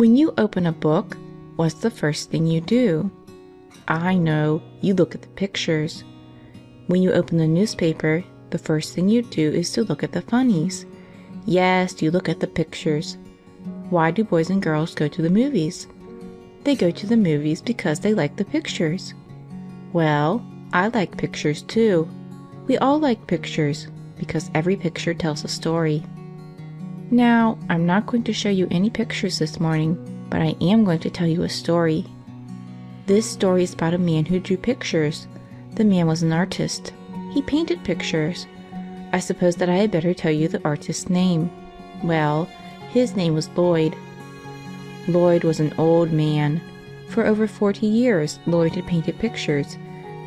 When you open a book, what's the first thing you do? I know, you look at the pictures. When you open the newspaper, the first thing you do is to look at the funnies. Yes, you look at the pictures. Why do boys and girls go to the movies? They go to the movies because they like the pictures. Well, I like pictures too. We all like pictures because every picture tells a story. Now, I'm not going to show you any pictures this morning, but I am going to tell you a story. This story is about a man who drew pictures. The man was an artist. He painted pictures. I suppose that I had better tell you the artist's name. Well, his name was Lloyd. Lloyd was an old man. For over forty years Lloyd had painted pictures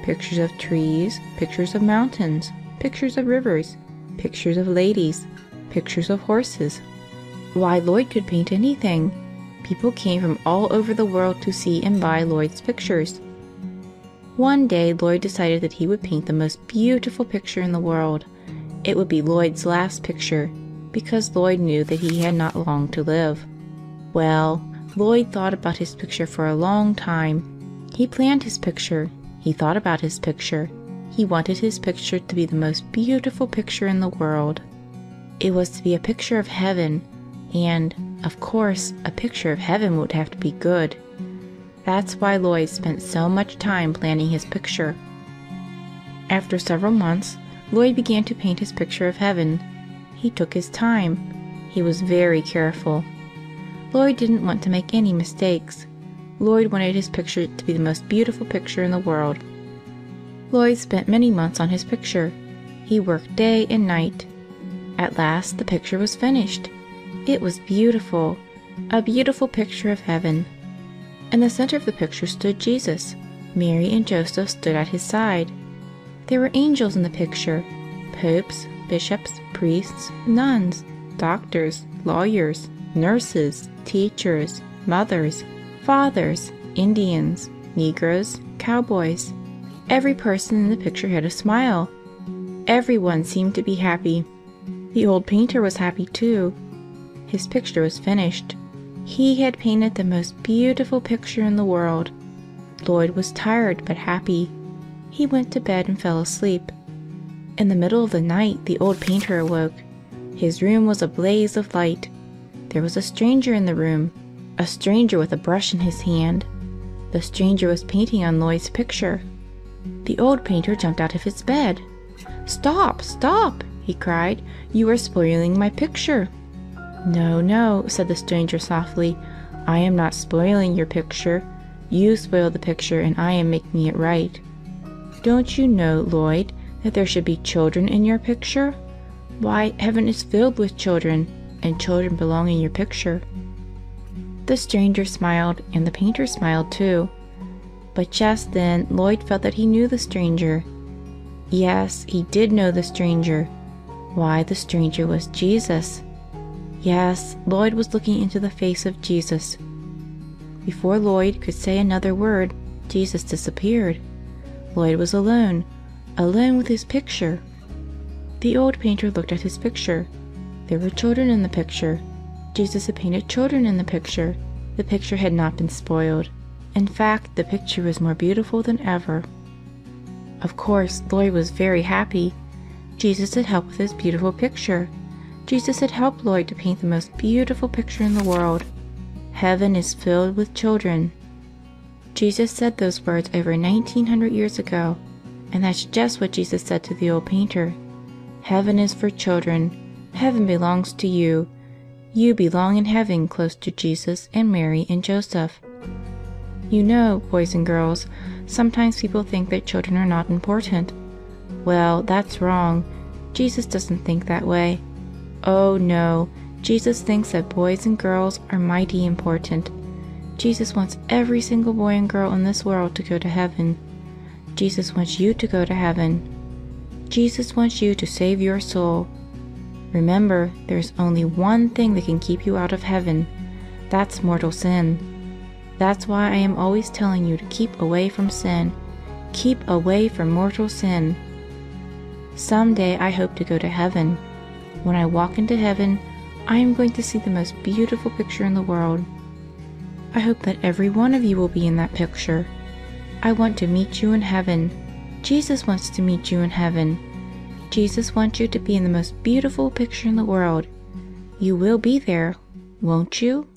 pictures of trees, pictures of mountains, pictures of rivers, pictures of ladies, pictures of horses. Why, Lloyd could paint anything. People came from all over the world to see and buy Lloyd's pictures. One day Lloyd decided that he would paint the most beautiful picture in the world. It would be Lloyd's last picture, because Lloyd knew that he had not long to live. Well, Lloyd thought about his picture for a long time. He planned his picture, he thought about his picture. He wanted his picture to be the most beautiful picture in the world. It was to be a picture of heaven, and, of course, a picture of heaven would have to be good. That's why Lloyd spent so much time planning his picture. After several months, Lloyd began to paint his picture of heaven. He took his time. He was very careful. Lloyd didn't want to make any mistakes. Lloyd wanted his picture to be the most beautiful picture in the world. Lloyd spent many months on his picture. He worked day and night. At last the picture was finished. It was beautiful, a beautiful picture of heaven. In the center of the picture stood Jesus. Mary and Joseph stood at his side. There were angels in the picture popes, bishops, priests, nuns, doctors, lawyers, nurses, teachers, mothers, fathers, Indians, Negroes, cowboys. Every person in the picture had a smile. Everyone seemed to be happy. The old painter was happy too. His picture was finished. He had painted the most beautiful picture in the world. Lloyd was tired but happy. He went to bed and fell asleep. In the middle of the night, the old painter awoke. His room was a blaze of light. There was a stranger in the room, a stranger with a brush in his hand. The stranger was painting on Lloyd's picture. The old painter jumped out of his bed. Stop! Stop! He cried. You are spoiling my picture. No, no, said the stranger softly. I am not spoiling your picture. You spoiled the picture and I am making it right. Don't you know, Lloyd, that there should be children in your picture? Why, heaven is filled with children, and children belong in your picture. The stranger smiled, and the painter smiled too. But just then Lloyd felt that he knew the stranger. Yes, he did know the stranger. Why, the stranger was Jesus. Yes, Lloyd was looking into the face of Jesus. Before Lloyd could say another word, Jesus disappeared. Lloyd was alone, alone with his picture. The old painter looked at his picture. There were children in the picture. Jesus had painted children in the picture. The picture had not been spoiled. In fact, the picture was more beautiful than ever. Of course, Lloyd was very happy. Jesus had helped with his beautiful picture. Jesus had helped Lloyd to paint the most beautiful picture in the world. Heaven is filled with children. Jesus said those words over 1900 years ago, and that's just what Jesus said to the old painter. Heaven is for children. Heaven belongs to you. You belong in heaven close to Jesus and Mary and Joseph. You know, boys and girls, sometimes people think that children are not important. Well, that's wrong. Jesus doesn't think that way. Oh, no, Jesus thinks that boys and girls are mighty important. Jesus wants every single boy and girl in this world to go to heaven. Jesus wants you to go to heaven. Jesus wants you to save your soul. Remember, there's only one thing that can keep you out of heaven that's mortal sin. That's why I am always telling you to keep away from sin. Keep away from mortal sin. Someday I hope to go to heaven. When I walk into heaven, I am going to see the most beautiful picture in the world. I hope that every one of you will be in that picture. I want to meet you in heaven. Jesus wants to meet you in heaven. Jesus wants you to be in the most beautiful picture in the world. You will be there, won't you?